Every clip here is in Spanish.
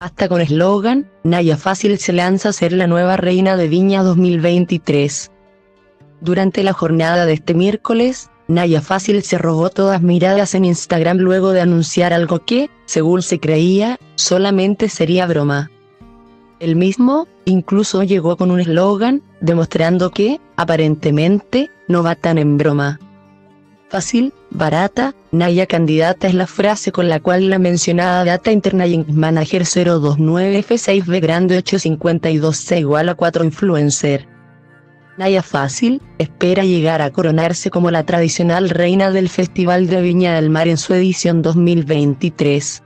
Hasta con eslogan, Naya Fácil se lanza a ser la nueva reina de Viña 2023. Durante la jornada de este miércoles, Naya Fácil se robó todas miradas en Instagram luego de anunciar algo que, según se creía, solamente sería broma. El mismo, incluso llegó con un eslogan, demostrando que, aparentemente, no va tan en broma. Fácil, barata, Naya candidata es la frase con la cual la mencionada Data Internal Manager 029F6B Grande 852C igual a 4 Influencer. Naya Fácil, espera llegar a coronarse como la tradicional reina del Festival de Viña del Mar en su edición 2023.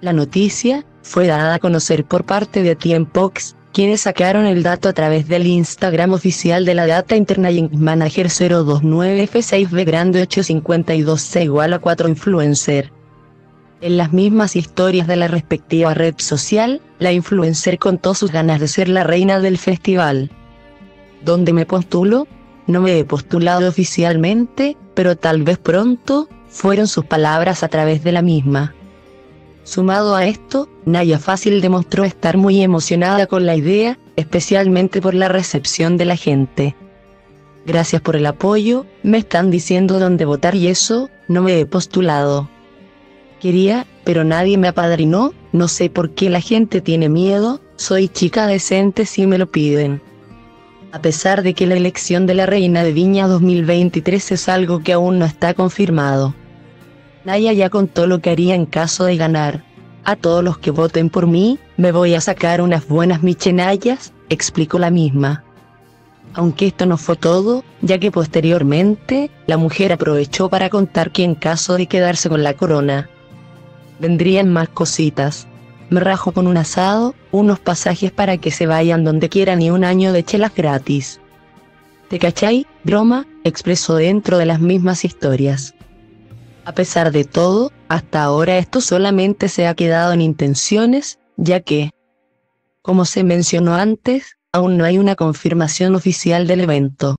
La noticia, fue dada a conocer por parte de Tiempox, quienes sacaron el dato a través del Instagram oficial de la Data Internet Manager 029F6B Grande 852C igual a 4 Influencer. En las mismas historias de la respectiva red social, la influencer contó sus ganas de ser la reina del festival. ¿Dónde me postulo? No me he postulado oficialmente, pero tal vez pronto, fueron sus palabras a través de la misma. Sumado a esto, Naya Fácil demostró estar muy emocionada con la idea, especialmente por la recepción de la gente. Gracias por el apoyo, me están diciendo dónde votar y eso, no me he postulado. Quería, pero nadie me apadrinó, no sé por qué la gente tiene miedo, soy chica decente si me lo piden. A pesar de que la elección de la reina de Viña 2023 es algo que aún no está confirmado. Naya ya contó lo que haría en caso de ganar. A todos los que voten por mí, me voy a sacar unas buenas michenayas, explicó la misma. Aunque esto no fue todo, ya que posteriormente, la mujer aprovechó para contar que en caso de quedarse con la corona, vendrían más cositas. Me rajo con un asado, unos pasajes para que se vayan donde quieran y un año de chelas gratis. ¿Te cachai? Broma, expresó dentro de las mismas historias. A pesar de todo, hasta ahora esto solamente se ha quedado en intenciones, ya que, como se mencionó antes, aún no hay una confirmación oficial del evento.